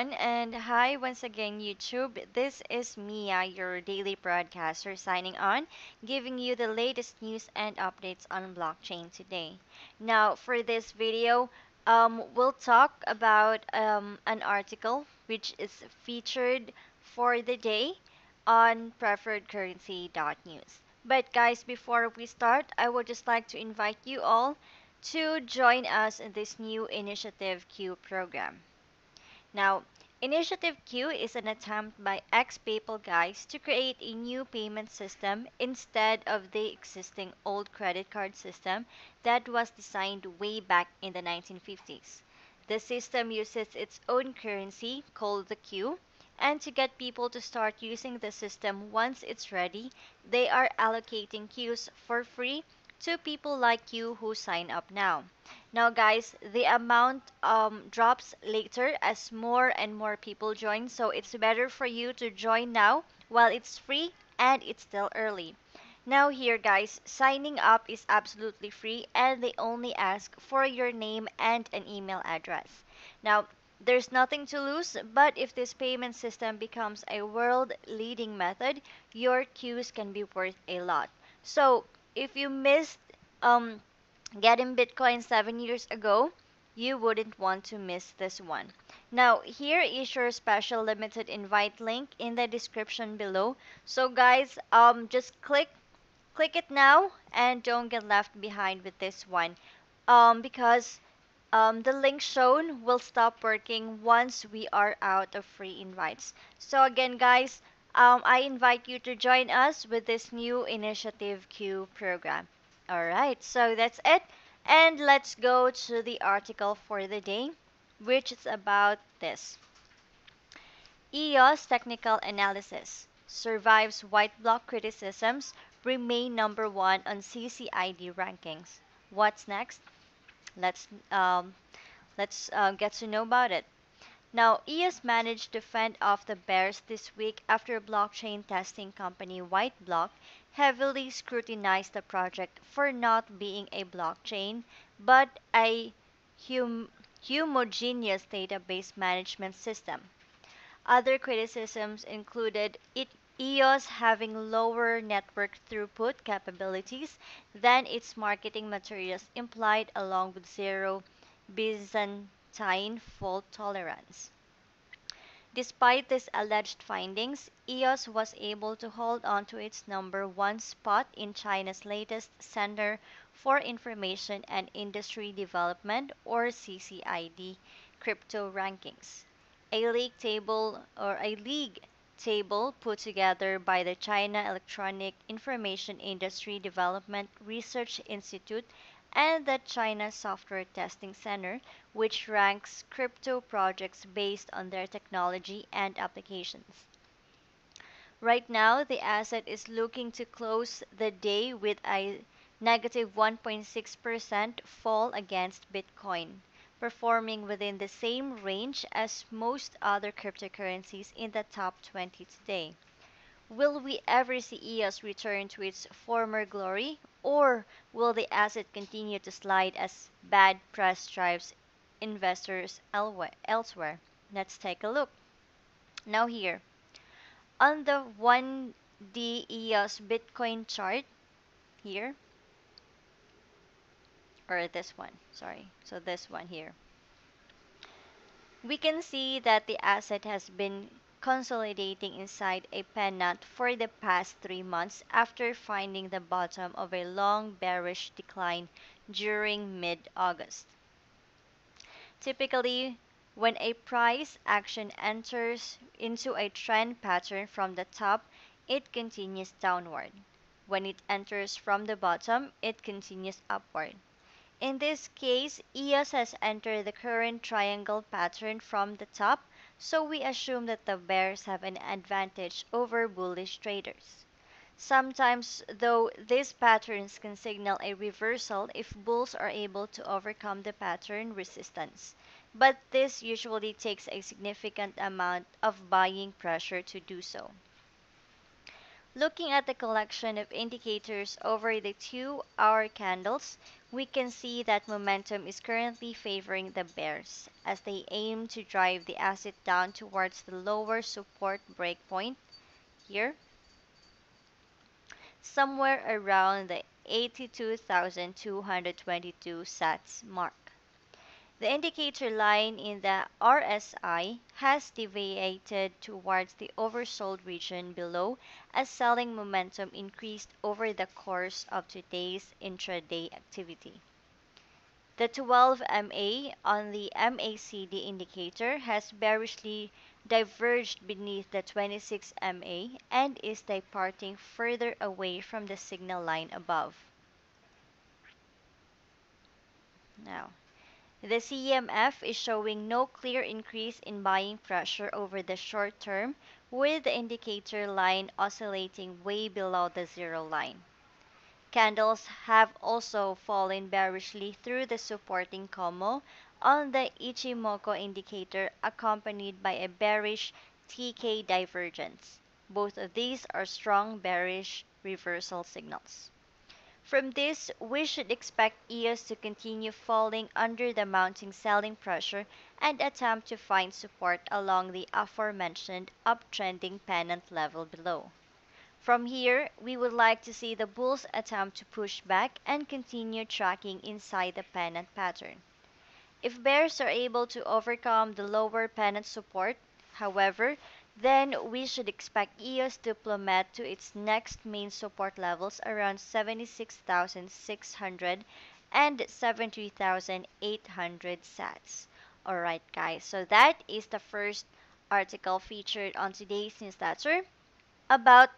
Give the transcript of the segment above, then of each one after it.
everyone, and hi once again, YouTube. This is Mia, your daily broadcaster, signing on, giving you the latest news and updates on blockchain today. Now, for this video, um, we'll talk about um, an article which is featured for the day on preferredcurrency.news. But, guys, before we start, I would just like to invite you all to join us in this new Initiative Q program. Now, Initiative Q is an attempt by ex-PayPal guys to create a new payment system instead of the existing old credit card system that was designed way back in the 1950s. The system uses its own currency called the Q, and to get people to start using the system once it's ready, they are allocating Qs for free to people like you who sign up now. Now, guys, the amount um, drops later as more and more people join, so it's better for you to join now while it's free and it's still early. Now, here, guys, signing up is absolutely free and they only ask for your name and an email address. Now, there's nothing to lose, but if this payment system becomes a world leading method, your Qs can be worth a lot. So, if you missed um, getting Bitcoin seven years ago, you wouldn't want to miss this one. Now, here is your special limited invite link in the description below. So guys, um, just click click it now and don't get left behind with this one. Um, because um, the link shown will stop working once we are out of free invites. So again, guys, um, I invite you to join us with this new Initiative Q program. Alright, so that's it. And let's go to the article for the day, which is about this. EOS Technical Analysis survives white block criticisms, remain number one on CCID rankings. What's next? Let's um, let's uh, get to know about it. Now, EOS managed to fend off the bears this week after blockchain testing company Whiteblock heavily scrutinized the project for not being a blockchain, but a hum homogeneous database management system. Other criticisms included it EOS having lower network throughput capabilities than its marketing materials implied along with zero Byzantine Byzantine fault tolerance. Despite these alleged findings, EOS was able to hold on to its number one spot in China's latest Center for Information and Industry Development or CCID crypto rankings. A league table or a league table put together by the China Electronic Information Industry Development Research Institute and the China Software Testing Center, which ranks crypto projects based on their technology and applications. Right now, the asset is looking to close the day with a negative 1.6% fall against Bitcoin, performing within the same range as most other cryptocurrencies in the top 20 today. Will we ever see EOS return to its former glory, or will the asset continue to slide as bad press drives investors elsewhere? Let's take a look. Now here, on the 1D EOS Bitcoin chart, here, or this one, sorry, so this one here, we can see that the asset has been consolidating inside a pennant for the past three months after finding the bottom of a long bearish decline during mid-August. Typically, when a price action enters into a trend pattern from the top, it continues downward. When it enters from the bottom, it continues upward. In this case, EOS has entered the current triangle pattern from the top so we assume that the bears have an advantage over bullish traders. Sometimes, though, these patterns can signal a reversal if bulls are able to overcome the pattern resistance, but this usually takes a significant amount of buying pressure to do so. Looking at the collection of indicators over the two-hour candles, we can see that momentum is currently favoring the bears as they aim to drive the asset down towards the lower support breakpoint here, somewhere around the 82,222 sats mark. The indicator line in the RSI has deviated towards the oversold region below as selling momentum increased over the course of today's intraday activity. The 12 MA on the MACD indicator has bearishly diverged beneath the 26 MA and is departing further away from the signal line above. Now, the CMF is showing no clear increase in buying pressure over the short term, with the indicator line oscillating way below the zero line. Candles have also fallen bearishly through the supporting Kumo on the Ichimoku indicator accompanied by a bearish TK divergence. Both of these are strong bearish reversal signals. From this, we should expect EOS to continue falling under the mounting selling pressure and attempt to find support along the aforementioned uptrending pennant level below. From here, we would like to see the bulls attempt to push back and continue tracking inside the pennant pattern. If bears are able to overcome the lower pennant support, however, then we should expect EOS to plummet to its next main support levels around 76,600 and 73,800 sats. Alright guys, so that is the first article featured on today's newsletter about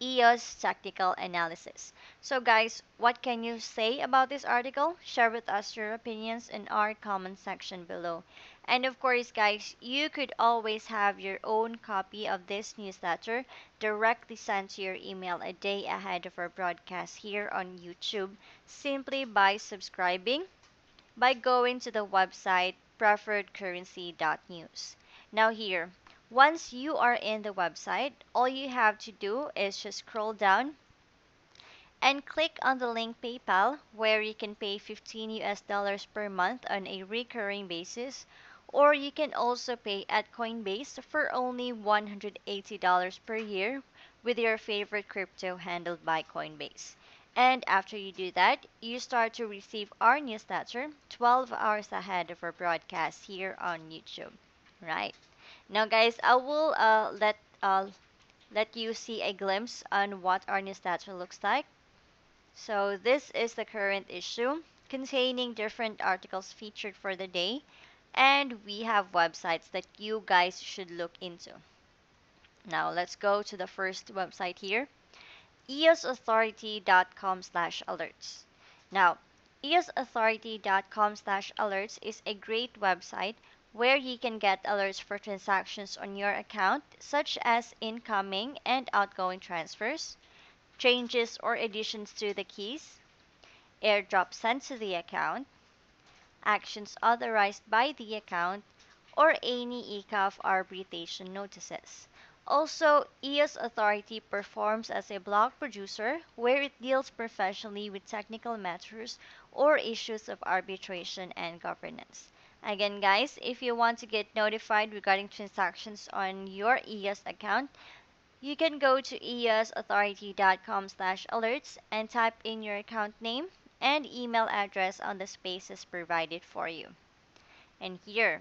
EOS Tactical analysis. So guys, what can you say about this article? Share with us your opinions in our comment section below. And of course, guys, you could always have your own copy of this newsletter directly sent to your email a day ahead of our broadcast here on YouTube simply by subscribing by going to the website preferredcurrency.news. Now here, once you are in the website, all you have to do is just scroll down and click on the link PayPal where you can pay 15 US dollars per month on a recurring basis or you can also pay at Coinbase for only $180 per year with your favorite crypto handled by Coinbase. And after you do that, you start to receive our newsletter 12 hours ahead of our broadcast here on YouTube. Right. Now, guys, I will uh, let uh, let you see a glimpse on what our new statue looks like. So this is the current issue containing different articles featured for the day and we have websites that you guys should look into. Now let's go to the first website here eosauthority.com slash alerts. Now, eosauthority.com slash alerts is a great website where you can get alerts for transactions on your account, such as incoming and outgoing transfers, changes or additions to the keys, airdrop sent to the account, actions authorized by the account, or any ECAF arbitration notices. Also, EOS Authority performs as a block producer where it deals professionally with technical matters or issues of arbitration and governance. Again, guys, if you want to get notified regarding transactions on your EOS account, you can go to eosauthority.com slash alerts and type in your account name and email address on the spaces provided for you. And here,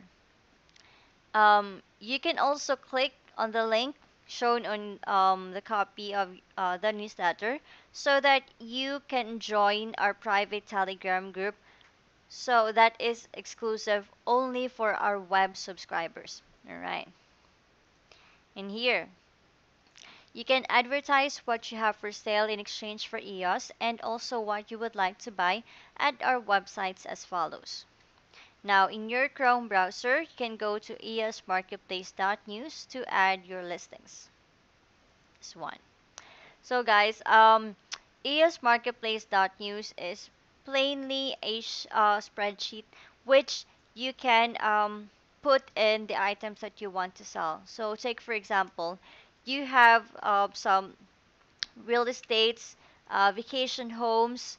um, you can also click on the link shown on um, the copy of uh, the newsletter so that you can join our private telegram group so that is exclusive only for our web subscribers. Alright. And here, you can advertise what you have for sale in exchange for EOS and also what you would like to buy at our websites as follows. Now, in your Chrome browser, you can go to eosmarketplace.news to add your listings. This one. So, guys, um, eosmarketplace.news is plainly a uh, spreadsheet which you can um, put in the items that you want to sell. So take for example, you have uh, some real estates, uh, vacation homes,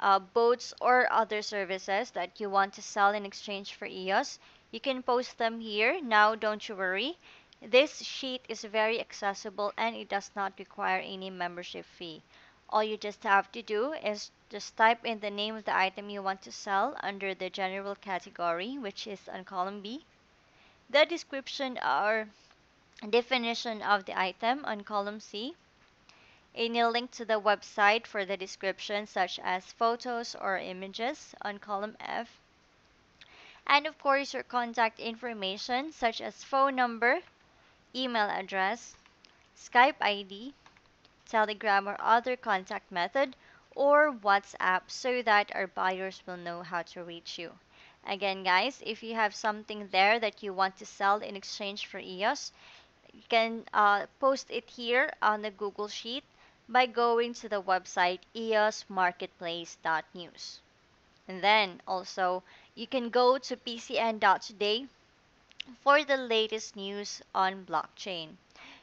uh, boats or other services that you want to sell in exchange for EOS, you can post them here. Now, don't you worry. This sheet is very accessible and it does not require any membership fee. All you just have to do is just type in the name of the item you want to sell under the general category, which is on column B, the description or definition of the item on column C, any link to the website for the description such as photos or images on column F, and of course your contact information such as phone number, email address, Skype ID, Telegram or other contact method, or WhatsApp so that our buyers will know how to reach you. Again, guys, if you have something there that you want to sell in exchange for EOS, you can uh, post it here on the Google Sheet by going to the website eosmarketplace.news. And then also, you can go to pcn.today for the latest news on blockchain.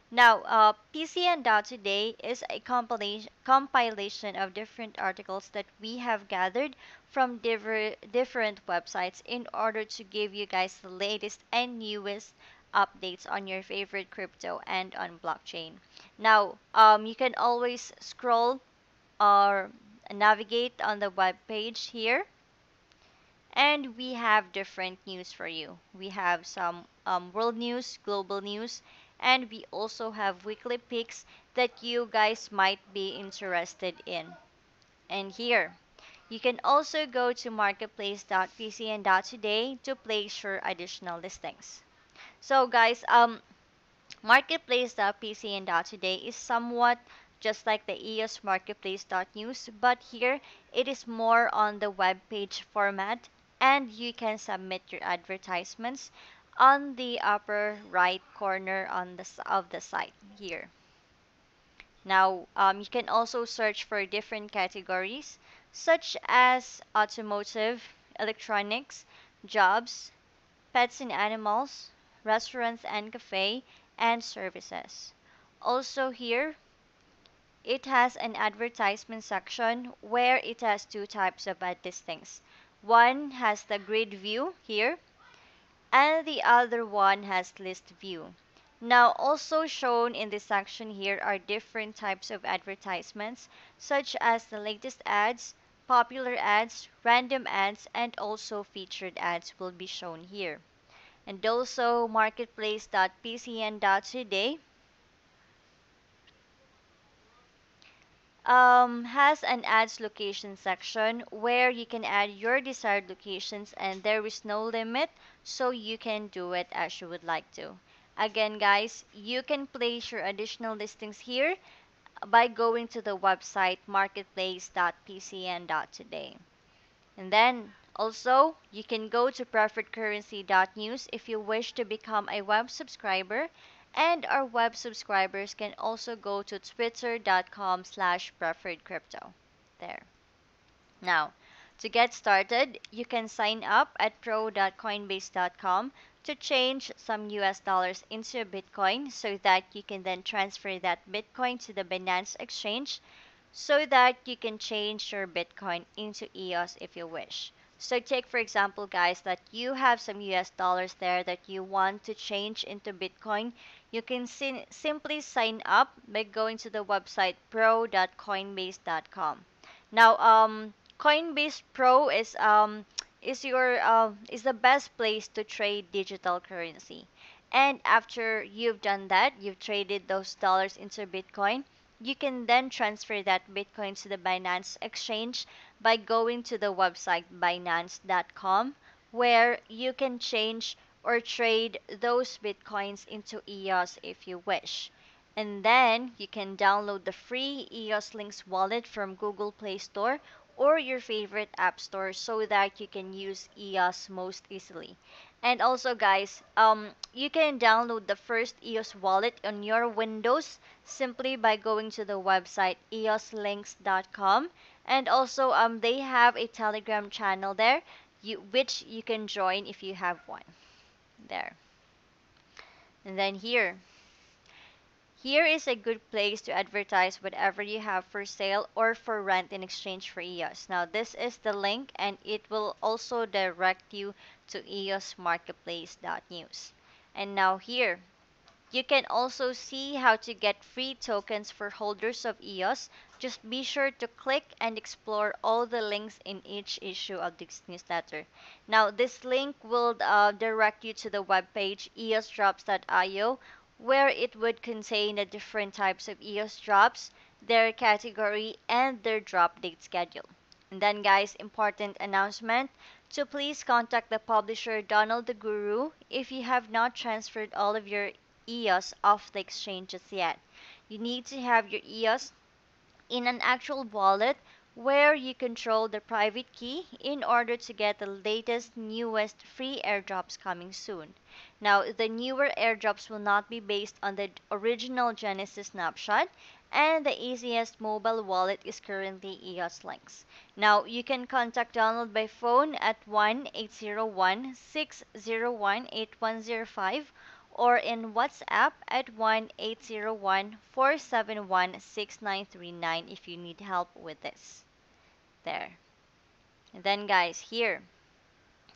Now, uh, PCN.today is a compilation, compilation of different articles that we have gathered from diver, different websites in order to give you guys the latest and newest updates on your favorite crypto and on blockchain. Now, um, you can always scroll or navigate on the web page here. And we have different news for you. We have some um, world news, global news, and we also have weekly picks that you guys might be interested in. And here, you can also go to marketplace.pcn.today to place your additional listings. So guys, um, marketplace.pcn.today is somewhat just like the EOS marketplace.news, but here it is more on the web page format and you can submit your advertisements on the upper right corner on the of the site here. Now, um, you can also search for different categories such as automotive, electronics, jobs, pets and animals, restaurants and cafe, and services. Also here, it has an advertisement section where it has two types of ad listings. One has the grid view here and the other one has list view. Now also shown in this section here are different types of advertisements such as the latest ads, popular ads, random ads, and also featured ads will be shown here. And also marketplace.pcn.today um, has an ads location section where you can add your desired locations and there is no limit so you can do it as you would like to. Again guys, you can place your additional listings here by going to the website marketplace.pcn.today. And then also, you can go to preferredcurrency.news if you wish to become a web subscriber and our web subscribers can also go to twitter.com slash preferred crypto. There. Now, to get started, you can sign up at pro.coinbase.com to change some US dollars into Bitcoin so that you can then transfer that Bitcoin to the Binance exchange so that you can change your Bitcoin into EOS if you wish. So take for example guys that you have some US dollars there that you want to change into Bitcoin. You can sim simply sign up by going to the website pro.coinbase.com. Now um Coinbase Pro is um is your uh, is the best place to trade digital currency. And after you've done that, you've traded those dollars into Bitcoin, you can then transfer that Bitcoin to the Binance exchange by going to the website binance.com where you can change or trade those Bitcoins into EOS if you wish. And then you can download the free EOS Lynx wallet from Google Play Store or your favorite app store so that you can use EOS most easily. And also guys, um, you can download the first EOS wallet on your Windows simply by going to the website eoslynx.com and also um, they have a Telegram channel there you, which you can join if you have one. There. And then here. here is a good place to advertise whatever you have for sale or for rent in exchange for EOS. Now, this is the link and it will also direct you to eosmarketplace.news. And now here, you can also see how to get free tokens for holders of EOS. Just be sure to click and explore all the links in each issue of this newsletter. Now, this link will uh, direct you to the webpage eosdrops.io where it would contain the different types of EOS drops, their category, and their drop date schedule. And then, guys, important announcement to please contact the publisher Donald the Guru if you have not transferred all of your EOS off the exchanges yet. You need to have your EOS in an actual wallet where you control the private key in order to get the latest, newest free airdrops coming soon. Now, the newer airdrops will not be based on the original Genesis snapshot, and the easiest mobile wallet is currently EOS Lynx. Now, you can contact Donald by phone at 1 801 601 8105 or in WhatsApp at 1 801 471 6939 if you need help with this there. And then guys, here.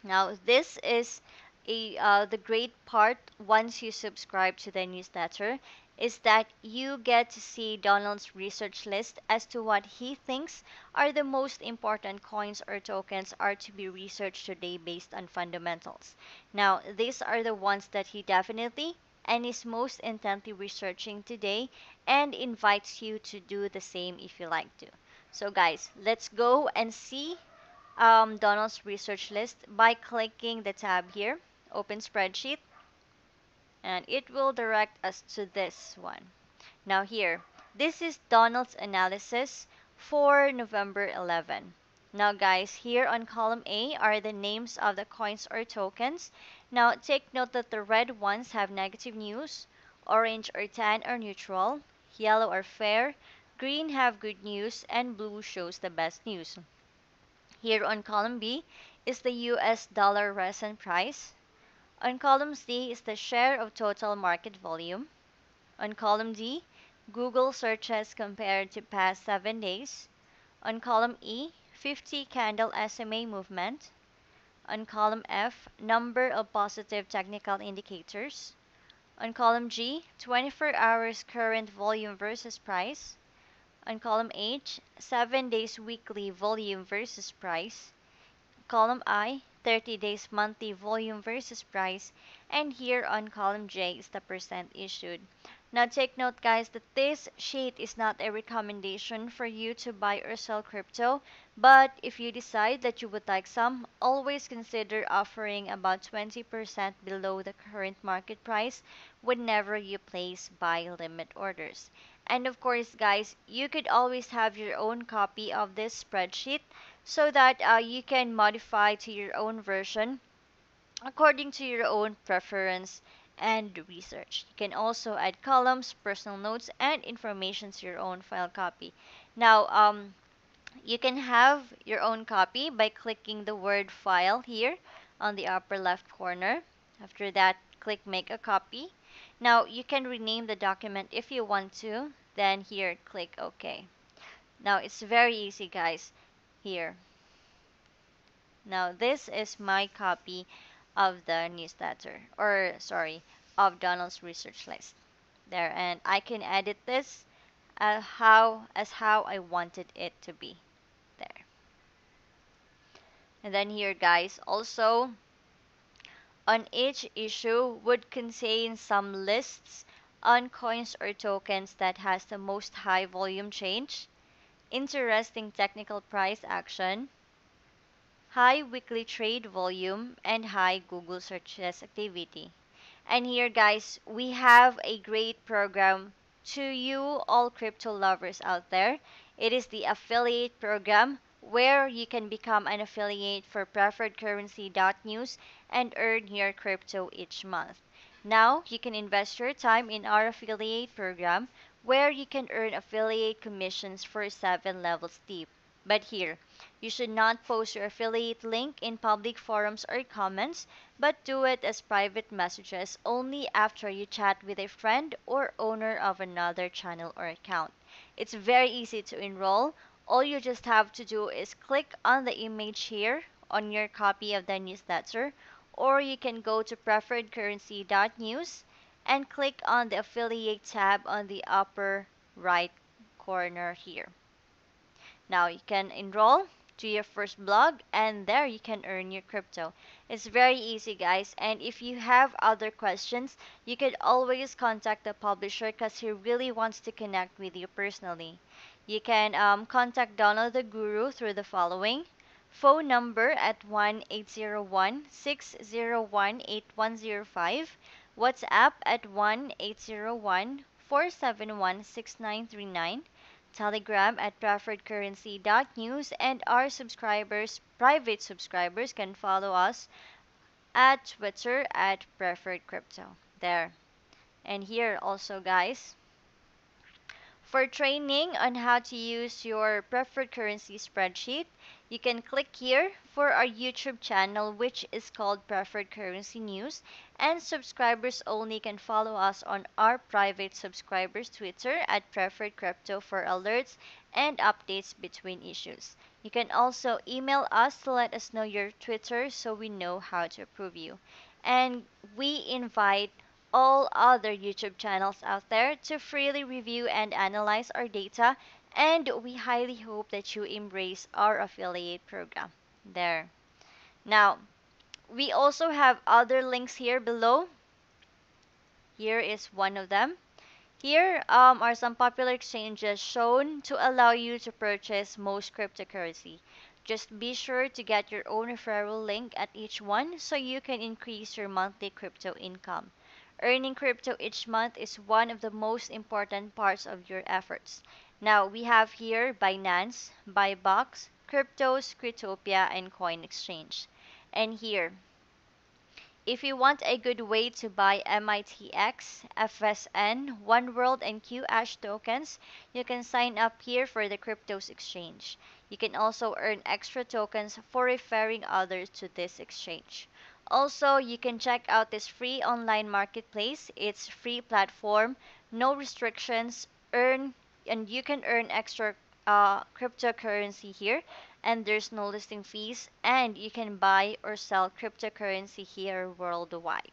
Now this is a uh, the great part once you subscribe to the newsletter is that you get to see Donald's research list as to what he thinks are the most important coins or tokens are to be researched today based on fundamentals. Now, these are the ones that he definitely and is most intently researching today and invites you to do the same if you like to. So guys, let's go and see um, Donald's research list by clicking the tab here, open spreadsheet, and it will direct us to this one. Now here, this is Donald's analysis for November 11. Now guys, here on column A are the names of the coins or tokens. Now take note that the red ones have negative news, orange or tan or neutral, yellow or fair, Green have good news and blue shows the best news. Here on column B is the US dollar recent price. On column C is the share of total market volume. On column D, Google searches compared to past 7 days. On column E, 50 candle SMA movement. On column F, number of positive technical indicators. On column G, 24 hours current volume versus price. On column H, 7 days weekly volume versus price. Column I, 30 days monthly volume versus price. And here on column J is the percent issued. Now take note guys that this sheet is not a recommendation for you to buy or sell crypto, but if you decide that you would like some, always consider offering about 20% below the current market price whenever you place buy limit orders. And of course, guys, you could always have your own copy of this spreadsheet so that uh, you can modify to your own version according to your own preference and research. You can also add columns, personal notes, and information to your own file copy. Now, um, you can have your own copy by clicking the word file here on the upper left corner. After that, click make a copy. Now, you can rename the document if you want to. Then here, click OK. Now, it's very easy, guys. Here. Now, this is my copy of the newsletter. Or, sorry, of Donald's research list. There. And I can edit this uh, how as how I wanted it to be. There. And then here, guys, also on each issue would contain some lists on coins or tokens that has the most high volume change, interesting technical price action, high weekly trade volume, and high Google searches activity. And here guys, we have a great program to you all crypto lovers out there. It is the affiliate program where you can become an affiliate for preferredcurrency.news and earn your crypto each month. Now, you can invest your time in our affiliate program where you can earn affiliate commissions for 7 levels deep. But here, you should not post your affiliate link in public forums or comments, but do it as private messages only after you chat with a friend or owner of another channel or account. It's very easy to enroll. All you just have to do is click on the image here on your copy of the newsletter, or you can go to preferredcurrency.news and click on the affiliate tab on the upper right corner here. Now you can enroll to your first blog and there you can earn your crypto. It's very easy guys and if you have other questions you could always contact the publisher because he really wants to connect with you personally. You can um, contact Donald the Guru through the following phone number at 1-801-601-8105, WhatsApp at 1-801-471-6939, Telegram at preferredcurrency.news, and our subscribers, private subscribers, can follow us at Twitter at Preferred Crypto. There. And here also, guys, for training on how to use your preferred currency spreadsheet, you can click here for our YouTube channel which is called Preferred Currency News and subscribers only can follow us on our private subscribers Twitter at Preferred Crypto for alerts and updates between issues. You can also email us to let us know your Twitter so we know how to approve you. And we invite all other YouTube channels out there to freely review and analyze our data, and we highly hope that you embrace our affiliate program. There. Now, we also have other links here below. Here is one of them. Here um, are some popular exchanges shown to allow you to purchase most cryptocurrency. Just be sure to get your own referral link at each one so you can increase your monthly crypto income. Earning crypto each month is one of the most important parts of your efforts. Now, we have here Binance, Bibox, Cryptos, Cryptopia, and Coin Exchange. And here, if you want a good way to buy MITX, FSN, One World, and QAsh tokens, you can sign up here for the Cryptos Exchange. You can also earn extra tokens for referring others to this exchange. Also, you can check out this free online marketplace. It's free platform, no restrictions, earn and you can earn extra uh, cryptocurrency here and there's no listing fees and you can buy or sell cryptocurrency here worldwide.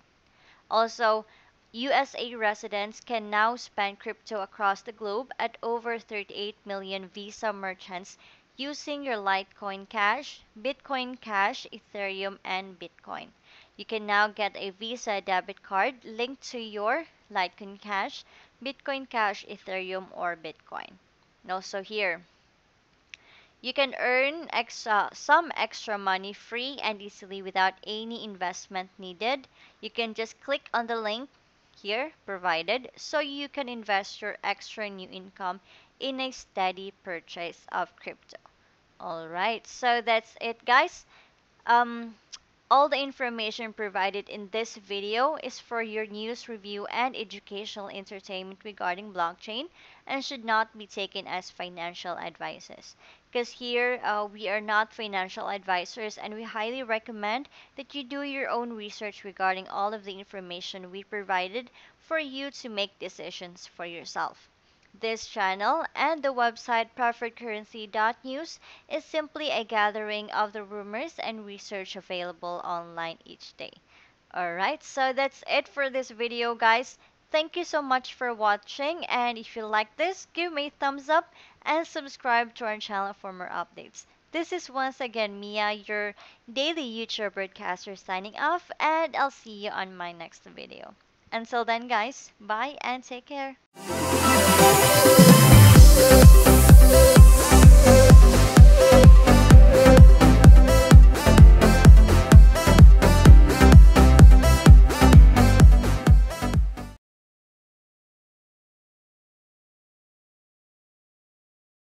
Also, USA residents can now spend crypto across the globe at over 38 million Visa merchants using your Litecoin Cash, Bitcoin Cash, Ethereum, and Bitcoin. You can now get a Visa debit card linked to your Litecoin Cash, Bitcoin Cash, Ethereum, or Bitcoin. And also here, you can earn extra, some extra money free and easily without any investment needed. You can just click on the link here provided so you can invest your extra new income in a steady purchase of crypto. Alright, so that's it guys. Um, all the information provided in this video is for your news review and educational entertainment regarding blockchain and should not be taken as financial advices. Because here uh, we are not financial advisors and we highly recommend that you do your own research regarding all of the information we provided for you to make decisions for yourself. This channel and the website preferredcurrency.news is simply a gathering of the rumors and research available online each day. Alright, so that's it for this video guys. Thank you so much for watching and if you like this, give me a thumbs up and subscribe to our channel for more updates. This is once again Mia, your daily YouTube broadcaster signing off and I'll see you on my next video. Until then guys, bye and take care.